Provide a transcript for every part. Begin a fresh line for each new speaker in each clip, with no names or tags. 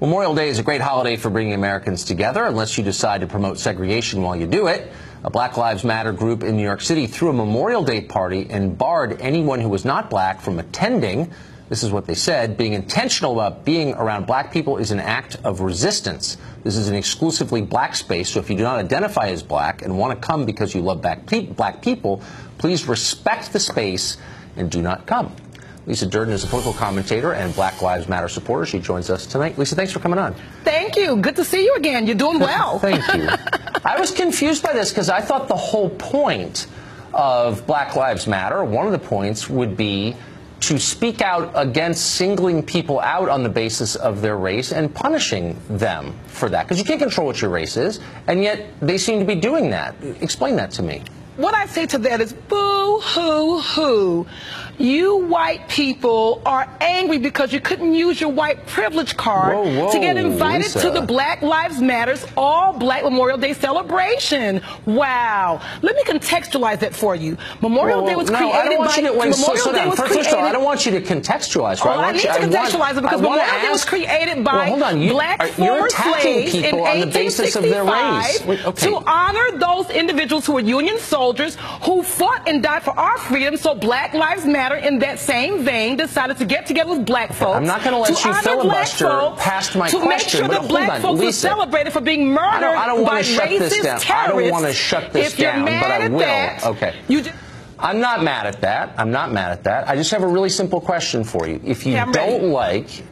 Memorial Day is a great holiday for bringing Americans together, unless you decide to promote segregation while you do it. A Black Lives Matter group in New York City threw a Memorial Day party and barred anyone who was not black from attending. This is what they said. Being intentional about being around black people is an act of resistance. This is an exclusively black space, so if you do not identify as black and want to come because you love black, pe black people, please respect the space and do not come. Lisa Durden is a political commentator and Black Lives Matter supporter. She joins us tonight. Lisa, thanks for coming on.
Thank you. Good to see you again. You're doing well.
Thank you. I was confused by this because I thought the whole point of Black Lives Matter, one of the points would be to speak out against singling people out on the basis of their race and punishing them for that. Because you can't control what your race is, and yet they seem to be doing that. Explain that to me.
What I say to that is boo hoo hoo. You white people are angry because you couldn't use your white privilege card
whoa, whoa,
to get invited
Lisa.
to the Black Lives Matters All Black Memorial Day celebration. Wow. Let me contextualize that for you. Memorial
Well,
Day was
no,
created
I don't want
by
you to, wait,
Memorial
slow, slow
Day was
First,
created.
first all, I don't want you to contextualize.
Oh,
right?
I
want
need
you,
to contextualize
want,
it because
I
Memorial Day was created by
well, hold on. You,
black
are,
former slaves in
people on the basis of their race.
1865
Wait, okay.
to honor those individuals who were Union soldiers who fought and died for our freedom. So Black Lives Matter, in that same vein, decided to get together with black folks.
I'm not gonna let you
honor black
filibuster
folks,
past my
to
question,
make sure that black
on,
folks
Lisa.
celebrated for being murdered
I don't, I don't
by
shut
racist
this down.
terrorists.
I don't want to shut this
if
down, but I will.
that,
okay.
You just,
I'm not mad at that. I'm not mad at that. I just have a really simple question for you. If you
Yeah,
don't like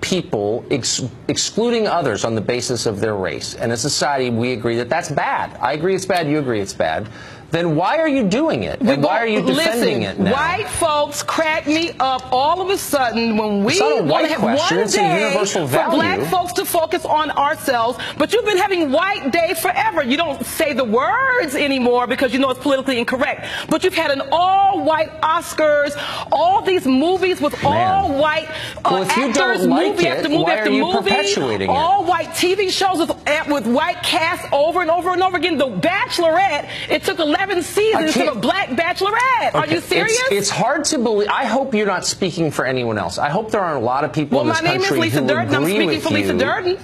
people ex- excluding others on the basis of their race, and as a society we agree that that's bad. I agree it's bad. You agree it's bad. Then why are you doing it? And why are you defending
listen,
it now?
White folks crack me up all of a sudden when we
It's not a
want to have
question,
one day for black folks to focus on ourselves. But you've been having White Day forever. You don't say the words anymore because you know it's politically incorrect. But you've had an all-white Oscars, all these movies with all-white uh,
Well, if you don't
actors,
like
movie
it,
after movie after movie, all-white TV shows with, with white cast over and over and over again. The Bachelorette, it took 11 seasons
can't-
of a black Bachelorette. Are you serious?
It's, it's hard to believe. I hope you're not speaking for anyone else. I hope there aren't a lot of people
well,
in this
my name is Lisa
who
Durden. I'm
agree
speaking
with
for Lisa
you.
Durden.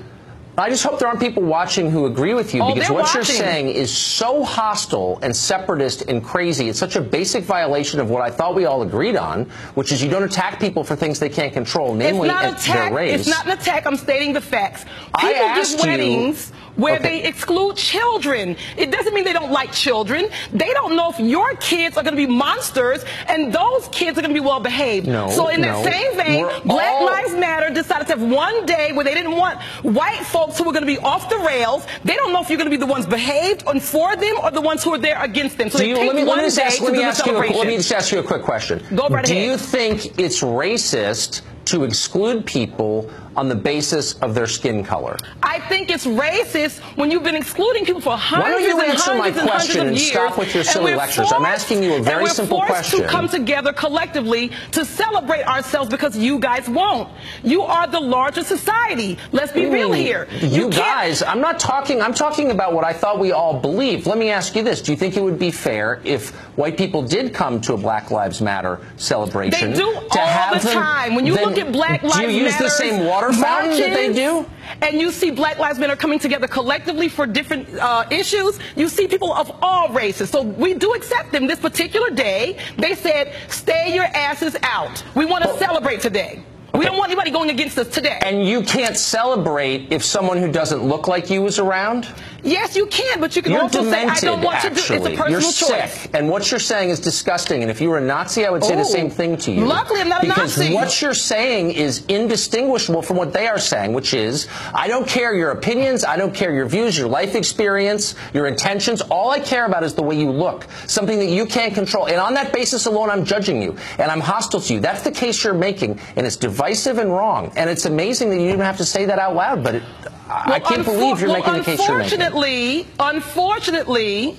I just hope there aren't people watching who agree with you
Oh,
because what you're saying is so hostile and separatist and crazy. It's such a basic violation of what I thought we all agreed on, which is you don't attack people for things they can't control, namely
it's not attack.
their race.
It's not an attack. I'm stating the facts.
I
People
asked
give
you-
weddings where
Okay.
they exclude children. It doesn't mean they don't like children. They don't know if your kids are going to be monsters and those kids are going to be well behaved.
No,
so in
no.
that same vein,
We're
Black
all-
Lives Matter decided to have one day where they didn't want white folks who were going to be off the rails. They don't know if you're going to be the ones behaved and for them or the ones who are there against them. So
Do
they
you,
picked
let me,
one
let me just
day
ask,
to
let me
do the
ask you a, let me just ask you a quick question.
Go right
Do
ahead.
you think it's racist to exclude people on the basis of their skin color?
I think it's racist when you've been excluding people for hundreds
Why
hundreds
don't you
and
answer my
hundreds and hundreds
question
of
and
years.
stop with your silly
we're
lectures? I'm asking you a
and
very
we're
simple
forced
question.
to come together collectively to celebrate ourselves because you guys won't. You are the larger society. Let's be real here.
You,
can't-
guys, I'm not talking. I'm talking about what I thought we all believed. Let me ask you this: Do you think it would be fair if white people did come to a Black Lives Matter celebration?
They do
to
all
have
the
them-
time. When you look at Black Lives Matter.
do you use
Matter
the same water fountain that they do?
And you see Black Lives Matter coming together collectively for different uh, issues. You see people of all races. So we do accept them. This particular day, they said, "Stay your asses out. We want to celebrate today. We don't want anybody going against us today."
And you can't celebrate if someone who doesn't look like you is around.
yes, you can, but you can
You're
also
demented,
say, "I don't want
actually.
to do." It's a personal
you're
choice.
sick, and what you're saying is disgusting. And if you were a Nazi, I would say
Oh.
the same thing to you.
Luckily, I'm not a Nazi.
because what you're saying is indistinguishable from what they are saying, which is, I don't care your opinions, I don't care your views, your life experience, your intentions. All I care about is the way you look, something that you can't control. And on that basis alone, I'm judging you, and I'm hostile to you. That's the case you're making, and it's divisive and wrong. And it's amazing that you even have to say that out loud, but it, I
Well,
can't
unfor-
believe you're
well,
making the case you're making.
Unfortunately, unfortunately,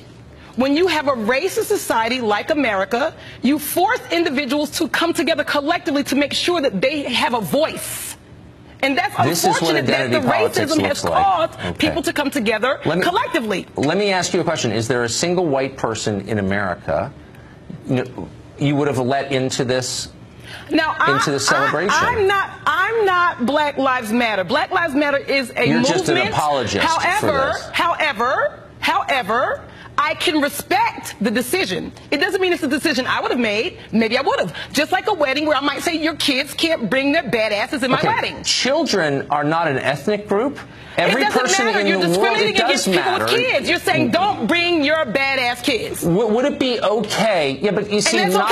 when you have a racist society like America, you force individuals to come together collectively to make sure that they have a voice. And that's
This is what
unfortunate that the racism has
like.
caused
Okay.
people to come together
Let me-
collectively.
Let me ask you a question. Is there a single white person in America you, know, you would have let into this
Now, I-
into the celebration.
I, am not. I'm not Black Lives Matter. Black Lives Matter is a
You're
movement.
just an apologist for
However, however, however. I can respect the decision. It doesn't mean it's a decision I would have made. Maybe I would have. Just like a wedding where I might say your kids can't bring their badasses in my
Okay,
wedding.
Children are not an ethnic group. Every person
matter.
in
You're
the world,
discriminating
it does
against people
matter.
with kids. You're saying don't bring your badass kids.
W- Would it be okay? Yeah, but you see,
that's
not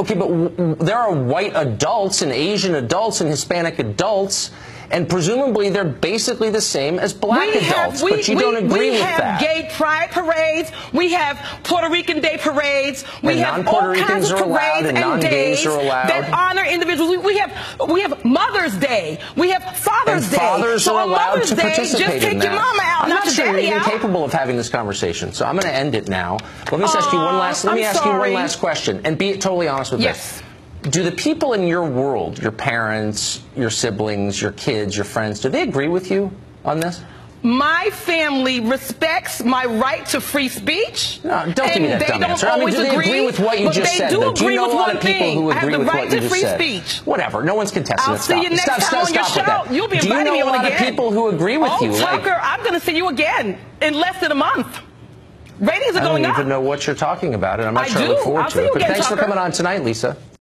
okay.
but w- w- there are white adults and Asian adults and Hispanic adults, and presumably they're basically the same as black
we
adults.
have, we,
but you
we,
don't agree with.
we
have
gay pride parades. We have Puerto Rican Day parades. We
And
have all kinds of parades
and non-gays
days that honor individuals. We, have we have Mother's Day. We have Father's
and
Day.
fathers
so
are allowed
Mother's
to
Day,
participate
just
in
take
that.
your mama out,
I'm
not,
sure you're even capable of having this conversation, so I'm going to end it now. Let me just ask you one last. Let me
I'm
ask you one last question, and be totally honest with
Yes.
this. Do the people in your world, your parents, your siblings, your kids, your friends, do they agree with you on this?
My family respects my right to free speech.
No, don't give me that
they
dumb
don't
answer. I mean, do they agree, with what you just said?
do
though? do
agree
you know
with
a lot of people
thing.
who
I have
agree
the
with
right
what
to
you just
free
said?
speech.
Whatever. No one's contesting
I'll
it.
see
Stop.
you next
stop,
time
stop,
on your
stop with
show.
that.
You'll be
do you
inviting
know
me
a lot
again.
of people who agree with
oh,
you? Like,
Tucker, I'm going to see you again in less than a month. Ratings are going up.
I don't even
up.
know what you're talking about, and I'm not
I
sure I look forward
I'll
to it. But thanks for coming on tonight, Lisa.